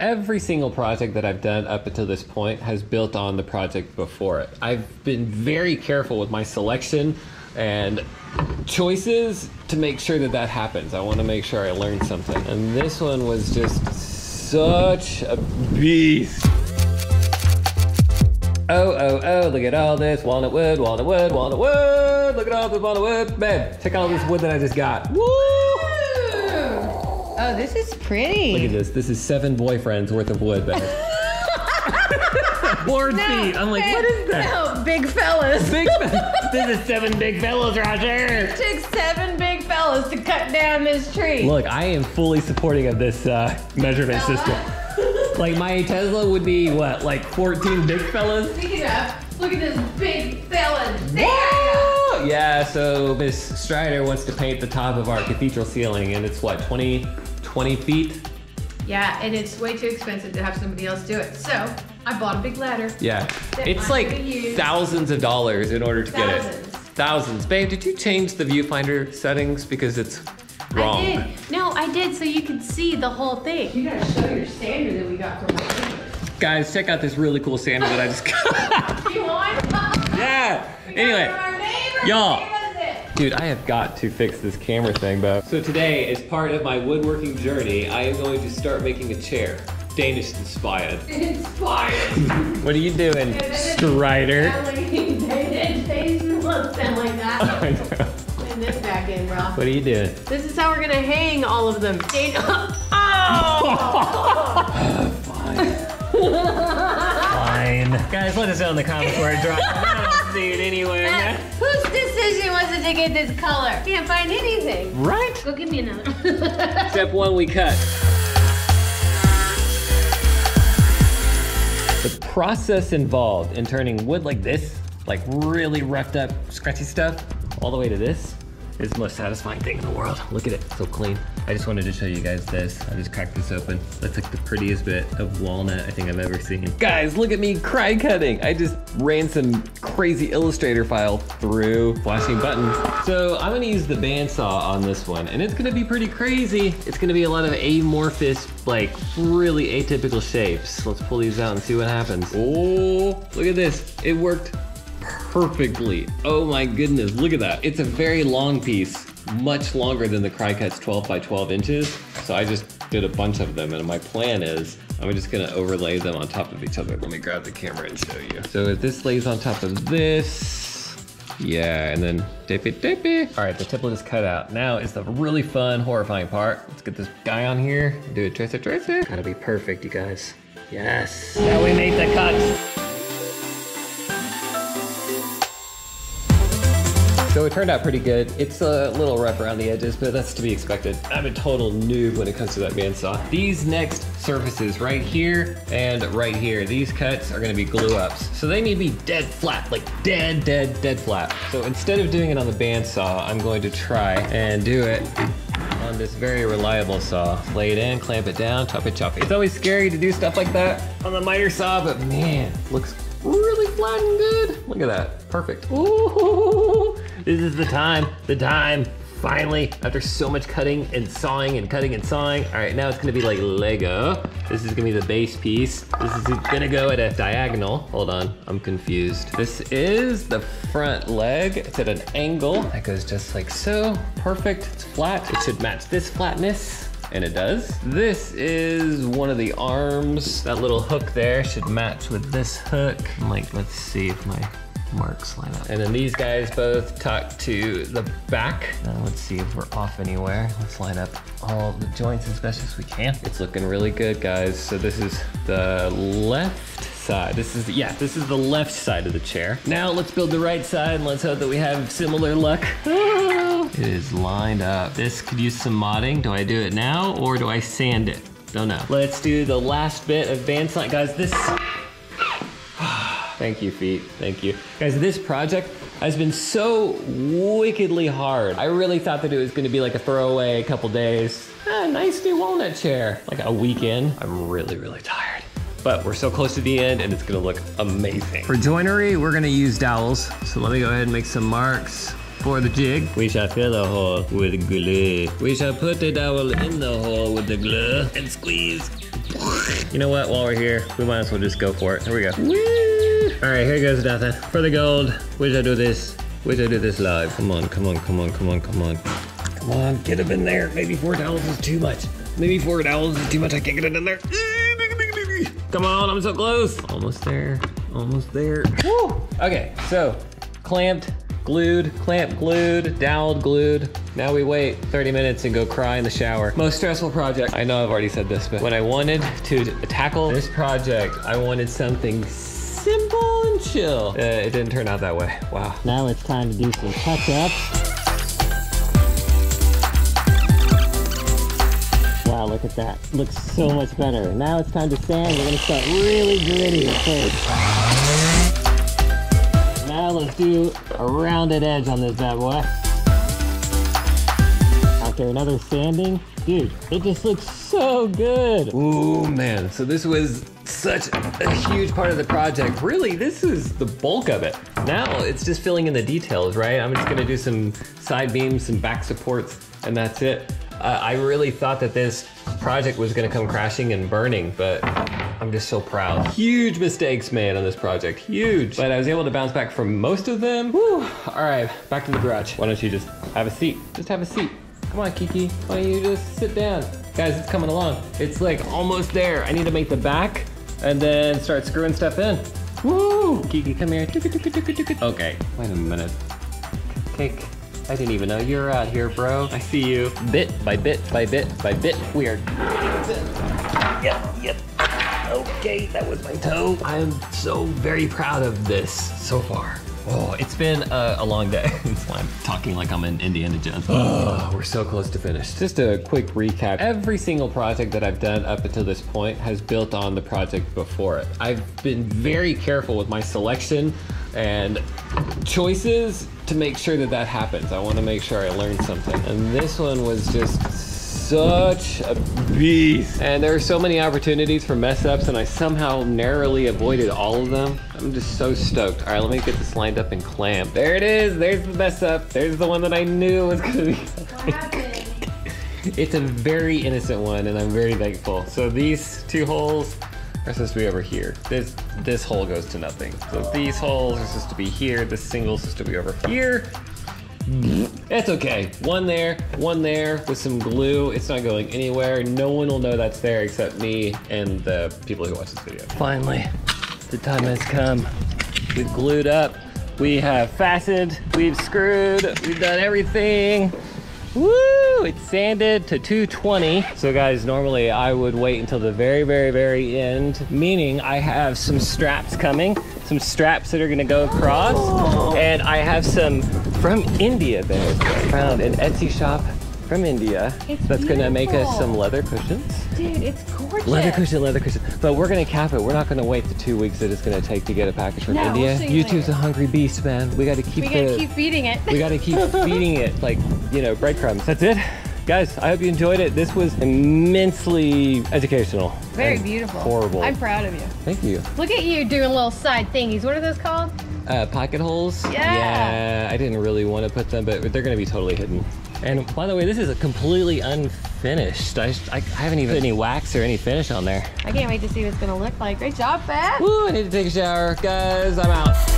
Every single project that I've done up until this point has built on the project before it. I've been very careful with my selection and choices to make sure that that happens. I want to make sure I learn something. And this one was just such a beast. Oh, oh, oh, look at all this walnut wood, walnut wood, walnut wood. Look at all this walnut wood. Babe, check out all this wood that I just got. Woo! Oh, this is pretty. Look at this. This is seven boyfriends worth of wood, babe. Board feet. I'm like, what is that? No, big fellas. Big fellas. This is seven big fellas, Roger. It took seven big fellas to cut down this tree. Look, I am fully supporting of this uh, measurement system. Like my Tesla would be what, like 14 big fellas? Pick it up. Look at this big fella. Whoa! Yeah, so Miss Strider wants to paint the top of our cathedral ceiling, and it's what, 20, 20 feet? Yeah, and it's way too expensive to have somebody else do it. So I bought a big ladder. Yeah. It's I'm like thousands of dollars in order to get it. Thousands. Thousands. Babe, did you change the viewfinder settings because it's wrong? I did. No, I did so you could see the whole thing. You gotta show your sander that we got from my. Guys, check out this really cool sander that I just got. You want? yeah. We Anyway, from our neighbor. y'all. Give us it. Dude, I have got to fix this camera thing, Bo. So today, as part of my woodworking journey, I am going to start making a chair. Danish inspired. Inspired. What are you doing, Strider? They look sound like that. I know. Putting this back in. What are you doing? This is how we're gonna hang all of them. Dan- Fine. Fine. Guys, let us know in the comments where I dropped it. I don't see it anywhere. Uh, Whose decision was it to get this color? Can't find anything. Right? Go give me another. Step one, we cut. The process involved in turning wood like this, like really roughed up, scratchy stuff, all the way to this, is the most satisfying thing in the world. Look at it, so clean. I just wanted to show you guys this. I just cracked this open. That's like the prettiest bit of walnut I think I've ever seen. Guys, look at me cry cutting. I just ran some crazy Illustrator file through flashing buttons. So I'm gonna use the bandsaw on this one, and it's gonna be pretty crazy. It's gonna be a lot of amorphous, like really atypical shapes. Let's pull these out and see what happens. Oh, look at this. It worked perfectly. Oh my goodness, look at that. It's a very long piece, much longer than the Cricut's 12 by 12 inches. So I just did a bunch of them and my plan is I'm just gonna overlay them on top of each other. Let me grab the camera and show you. So if this lays on top of this, yeah, and then dip it, dip it. All right, the template is cut out. Now is the really fun, horrifying part. Let's get this guy on here, do a trace it, trace it. Gotta be perfect, you guys. Yes. Now we made the cuts. So it turned out pretty good. It's a little rough around the edges, but that's to be expected. I'm a total noob when it comes to that bandsaw. These next surfaces right here and right here, these cuts are gonna be glue ups. So they need to be dead flat, like dead, dead, dead flat. So instead of doing it on the bandsaw, I'm going to try and do it on this very reliable saw. Lay it in, clamp it down, chop it, chop it. It's always scary to do stuff like that on the miter saw, but man, looks really flat and good. Look at that, perfect. Ooh, this is the time, the time. Finally, after so much cutting and sawing and cutting and sawing. All right, now it's gonna be like Lego. This is gonna be the base piece. This is gonna go at a diagonal. Hold on, I'm confused. This is the front leg. It's at an angle. That goes just like so. Perfect, it's flat. It should match this flatness. And it does. This is one of the arms. That little hook there should match with this hook. Like, let's see if my marks line up. And then these guys both tuck to the back. Now let's see if we're off anywhere. Let's line up all the joints as best as we can. It's looking really good, guys. So this is the left side. This is, yeah, this is the left side of the chair. Now let's build the right side and let's hope that we have similar luck. It is lined up. This could use some modding. Do I do it now or do I sand it? Don't know. Let's do the last bit of bandsaw. Guys, this, Thank you, feet. Thank you. Guys, this project has been so wickedly hard. I really thought that it was gonna be like a throwaway, a couple days. Ah, nice new walnut chair. Like a weekend. I'm really, really tired. But we're so close to the end and it's gonna look amazing. For joinery, we're gonna use dowels. So let me go ahead and make some marks for the jig. We shall fill the hole with glue. We shall put the dowel in the hole with the glue and squeeze. You know what? While we're here, we might as well just go for it. Here we go. Woo! All right, here goes nothing. For the gold, we should do this. We should do this live. Come on, come on, come on, come on, come on. Come on, get him in there. Maybe four dowels is too much. Maybe four dowels is too much. I can't get it in there. Come on, I'm so close. Almost there. Almost there. Woo! Okay, so clamped, glued, clamped, glued, doweled, glued. Now we wait 30 minutes and go cry in the shower. Most stressful project. I know I've already said this, but when I wanted to tackle this project, I wanted something simple and chill. Uh, it didn't turn out that way. Wow. Now it's time to do some touch-ups. Wow, look at that. Looks so much better. Now it's time to sand. We're gonna start really gritty first. Now let's do a rounded edge on this bad boy. After another sanding, dude, it just looks so good. Ooh, man. So this was such a huge part of the project. Really, this is the bulk of it. Now it's just filling in the details, right? I'm just gonna do some side beams, some back supports, and that's it. Uh, I really thought that this project was gonna come crashing and burning, but I'm just so proud. Huge mistakes made on this project, huge. But I was able to bounce back from most of them. Whew. All right, back to the garage. Why don't you just have a seat? Just have a seat. Come on, Kiki. Why don't you just sit down? Guys, it's coming along. It's like almost there. I need to make the back and then start screwing stuff in. Woo! Kiki, come here. Okay, wait a minute. Cake. I didn't even know you were out here, bro. I see you. Bit by bit by bit by bit. Weird. Yep, yep. Okay, that was my toe. I am so very proud of this so far. Oh, it's been a, a long day. That's why I'm talking like I'm in Indiana Jones. Oh, we're so close to finish. Just a quick recap. Every single project that I've done up until this point has built on the project before it. I've been very careful with my selection and choices to make sure that that happens. I want to make sure I learn something. And this one was just such a beast. And there are so many opportunities for mess ups and I somehow narrowly avoided all of them. I'm just so stoked. All right, let me get this lined up and clamp. There it is. There's the mess up. There's the one that I knew was gonna be. It's a very innocent one and I'm very thankful. So these two holes are supposed to be over here. This this hole goes to nothing. So these holes are supposed to be here. This single's supposed to be over here. It's okay. One there, one there with some glue. It's not going anywhere. No one will know that's there except me and the people who watch this video. Finally, the time has come. We've glued up. We have fastened. We've screwed. We've done everything. Woo! It's sanded to 220. So guys, normally I would wait until the very, very, very end, meaning I have some straps coming, some straps that are gonna go across, and I have some from India that I found an Etsy shop from India It's that's gonna make us some leather cushions. Dude, it's gorgeous. Leather cushion, leather cushion. But we're gonna cap it. We're not gonna wait the two weeks that it's gonna take to get a package from No, we'll India. you YouTube's later. a hungry beast, man. We gotta keep We gotta keep feeding it. we gotta keep feeding it like, you know, breadcrumbs. That's it. Guys, I hope you enjoyed it. This was immensely educational. Very beautiful. Horrible. I'm proud of you. Thank you. Look at you doing little side thingies. What are those called? Uh, pocket holes? Yeah. Yeah, I didn't really want to put them, but they're gonna be totally hidden. And by the way, this is a completely unfinished. I, I, I haven't even put any wax or any finish on there. I can't wait to see what it's gonna look like. Great job, Pat. Woo, I need to take a shower. Guys, I'm out.